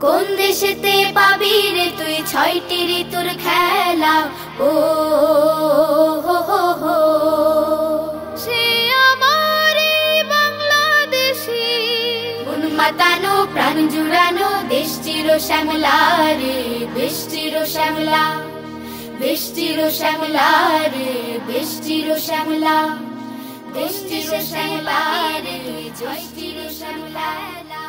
কোন দেশেতে পাবি রে তুই? ছয়টি ঋতুর খেলা। ও হো হো হো। সে আমার বাংলাদেশি। মন মাতানো, প্রাণ জুড়ানো, দেশ চির শ্যামলা রে বেশ চির শ্যামলা। বেশ চির শ্যামলা রে বেশ চির শ্যামলা। দেশ চির শ্যামলা রে জয় চির শ্যামলা।